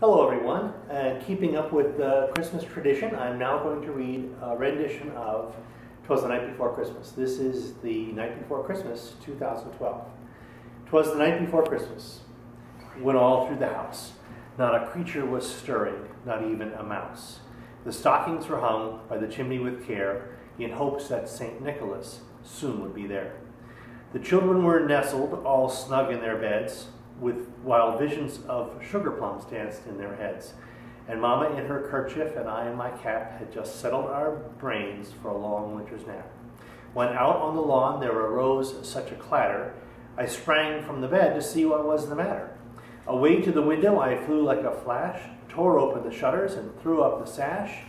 Hello, everyone. Uh, keeping up with the Christmas tradition, I'm now going to read a rendition of "Twas the Night Before Christmas." This is the night before Christmas, 2012. "Twas the night before Christmas, when all through the house not a creature was stirring, not even a mouse. The stockings were hung by the chimney with care, in hopes that Saint Nicholas soon would be there. The children were nestled, all snug in their beds, with while visions of sugar plums danced in their heads. And Mamma in her kerchief and I in my cap had just settled our brains for a long winter's nap. When out on the lawn there arose such a clatter, I sprang from the bed to see what was the matter. Away to the window I flew like a flash, tore open the shutters and threw up the sash.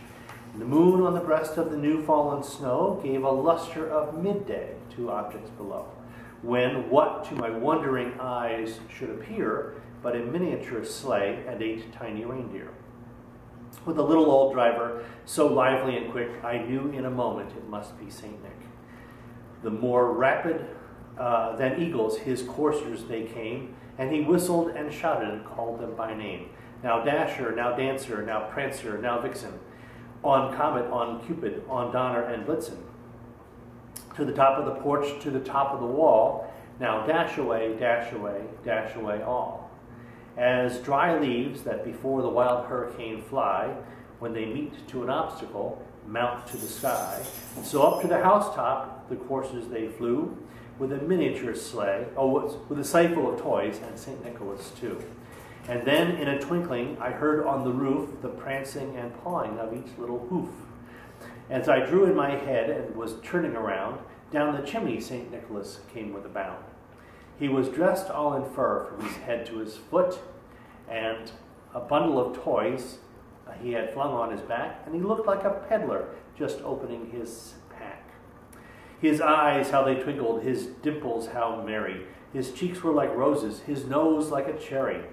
The moon on the breast of the new fallen snow gave a luster of midday to objects below when what to my wondering eyes should appear but a miniature sleigh and eight tiny reindeer. With a little old driver, so lively and quick, I knew in a moment it must be St. Nick. The more rapid uh, than eagles, his coursers they came, and he whistled and shouted and called them by name. Now Dasher, now Dancer, now Prancer, now Vixen, on Comet, on Cupid, on Donner and Blitzen to the top of the porch, to the top of the wall. Now dash away, dash away, dash away all. As dry leaves that before the wild hurricane fly, when they meet to an obstacle, mount to the sky. So up to the housetop the coursers they flew, with a miniature sleigh, oh, with a full of toys, and St. Nicholas too. And then in a twinkling I heard on the roof the prancing and pawing of each little hoof. As I drew in my head and was turning around, down the chimney St. Nicholas came with a bound. He was dressed all in fur from his head to his foot, and a bundle of toys uh, he had flung on his back, and he looked like a peddler just opening his pack. His eyes, how they twinkled, his dimples, how merry. His cheeks were like roses, his nose like a cherry.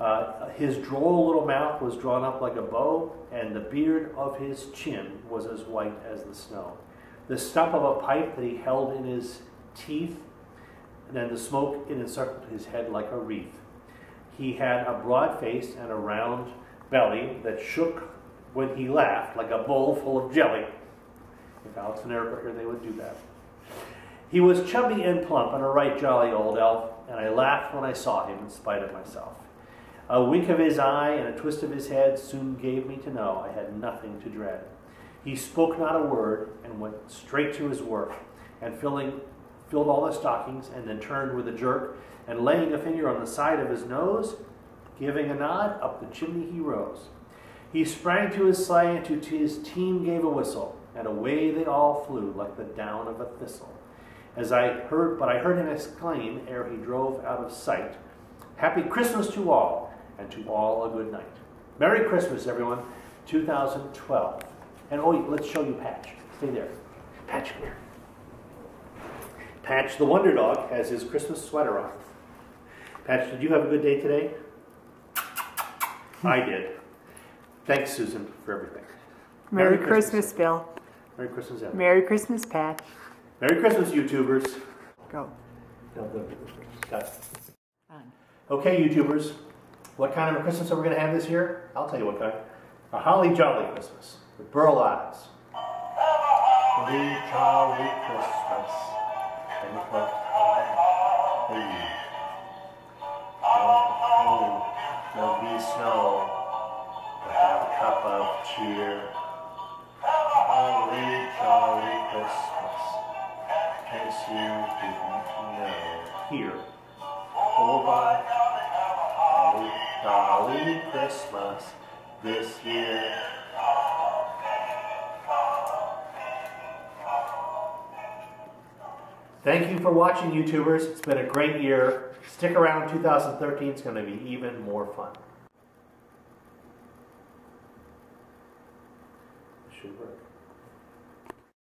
Uh, his droll little mouth was drawn up like a bow, and the beard of his chin was as white as the snow. The stump of a pipe that he held in his teeth, and then the smoke it encircled his head like a wreath. He had a broad face and a round belly that shook when he laughed like a bowl full of jelly. If Alex and Eric were here, they would do that. He was chubby and plump and a right jolly old elf, and I laughed when I saw him in spite of myself. A wink of his eye and a twist of his head soon gave me to know I had nothing to dread. He spoke not a word and went straight to his work, and filling, filled all the stockings, and then turned with a jerk, and laying a finger on the side of his nose, giving a nod, up the chimney he rose. He sprang to his sleigh, and to his team gave a whistle, and away they all flew like the down of a thistle. As I heard, but I heard him exclaim ere he drove out of sight, "Happy Christmas to all!" And to all a good night. Merry Christmas, everyone, 2012. And oh, let's show you Patch. Stay there. Patch, come here. Patch, the Wonder Dog, has his Christmas sweater on. Patch, did you have a good day today? I did. Thanks, Susan, for everything. Merry, Merry Christmas, Christmas, Bill. Merry Christmas, Emma. Merry Christmas, Patch. Merry Christmas, YouTubers. Go. Okay, YouTubers. What kind of a Christmas are we going to have this year? I'll tell you what kind. A holly jolly Christmas with Burl Ives. Holly jolly Christmas. And what hey. There'll be snow. We'll have a cup of cheer. Holly jolly Christmas. In case you didn't know. Here. Over Jolly Christmas this year. Thank you for watching, YouTubers. It's been a great year. Stick around. 2013 is going to be even more fun.